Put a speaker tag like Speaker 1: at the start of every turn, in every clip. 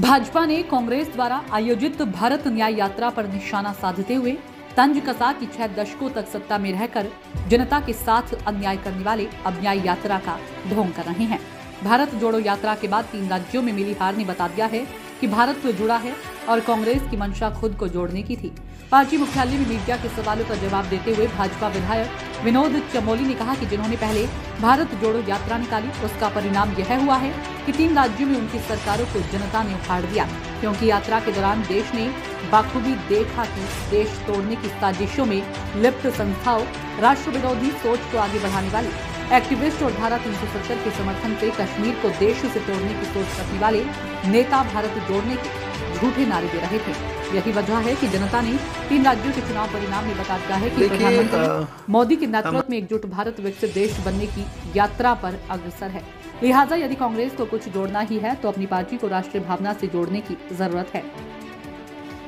Speaker 1: भाजपा ने कांग्रेस द्वारा आयोजित भारत न्याय यात्रा पर निशाना साधते हुए तंज कसा की छह दशकों तक सत्ता में रहकर जनता के साथ अन्याय करने वाले अब न्याय यात्रा का ढोंग कर रहे हैं। भारत जोड़ो यात्रा के बाद तीन राज्यों में मिली हार ने बता दिया है कि भारत तो जुड़ा है और कांग्रेस की मंशा खुद को जोड़ने की थी। पार्टी मुख्यालय में मीडिया के सवालों का जवाब देते हुए भाजपा विधायक विनोद चमोली ने कहा कि जिन्होंने पहले भारत जोड़ो यात्रा निकाली, उसका परिणाम यह हुआ है कि तीन राज्यों में उनकी सरकारों को जनता ने उखाड़ दिया, क्योंकि यात्रा के दौरान देश ने बाखूबी देखा कि देश तोड़ने की साजिशों में लिप्त संस्थाओं राष्ट्र विरोधी सोच को आगे बढ़ाने वाले एक्टिविस्ट और धारा 370 के समर्थन से कश्मीर को देश से तोड़ने की सोच रखने वाले नेता भारत जोड़ने के झूठे नारे दे रहे थे। यही वजह है कि जनता ने तीन राज्यों के चुनाव परिणाम में बता दिया है कि प्रधानमंत्री मोदी के नेतृत्व में एकजुट भारत विकसित देश बनने की यात्रा पर अग्रसर है। लिहाजा यदि कांग्रेस को कुछ जोड़ना ही है तो अपनी पार्टी को राष्ट्रीय भावना से जोड़ने की ज़रूरत है।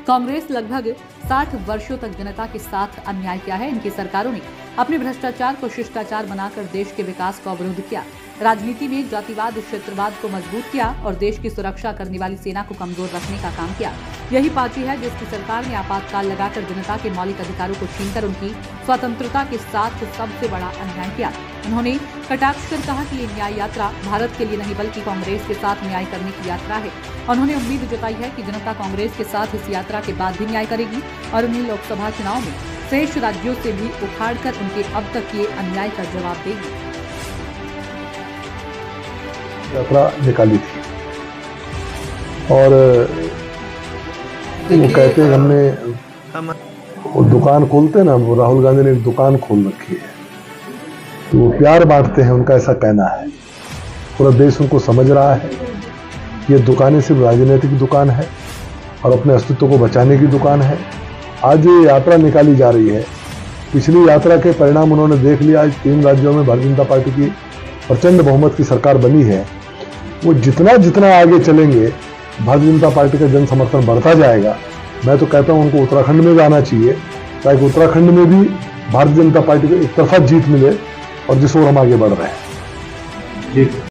Speaker 1: कांग्रेस लगभग 60 वर्षों तक जनता के साथ अन्याय किया है। इनकी सरकारों ने अपने भ्रष्टाचार को शिष्टाचार बनाकर देश के विकास को अवरुद्ध किया। राजनीति में जातिवाद, क्षेत्रवाद को मज़बूत किया और देश की सुरक्षा करने वाली सेना को कमज़ोर रखने का काम किया। यही पार्टी है जिसकी सरकार ने आपातकाल लगाकर जनता के मौलिक अधिकारों को छीनकर उनकी स्वतंत्रता के साथ सबसे बड़ा अन्याय किया। उन्होंने कटाक्ष कर कहा कि ये न्याय यात्रा भारत के लिए नहीं बल्कि कांग्रेस के साथ न्याय करने की यात्रा है। उन्होंने उम्मीद जताई है कि जनता कांग्रेस के साथ इस यात्रा के बाद भी न्याय करेगी और उन्हें लोकसभा चुनाव में शेष राज्यों से भी उखाड़ कर उनके अब तक किए अन्याय का जवाब देगी।
Speaker 2: यात्रा निकाली थी। और वो कहते हैं हमने वो दुकान खोलते ना वो राहुल गांधी ने एक दुकान खोल रखी है। तो वो प्यार बांटते हैं उनका ऐसा कहना है। पूरा देश उनको समझ रहा है। ये दुकानें सिर्फ़ राजनीतिक दुकान है और अपने अस्तित्व को बचाने की दुकान है। आज ये यात्रा निकाली जा रही है। पिछली यात्रा के परिणाम उन्होंने देख लिया। आज तीन राज्यों में भारतीय जनता पार्टी की प्रचंड बहुमत की सरकार बनी है। वो जितना जितना आगे चलेंगे भारतीय जनता पार्टी का जन समर्थन बढ़ता जाएगा। मैं तो कहता हूँ उनको उत्तराखंड में जाना चाहिए, ताकि उत्तराखंड में भी भारतीय जनता पार्टी को एक तरफा जीत मिले और जिस ओर हम आगे बढ़ रहे हैं।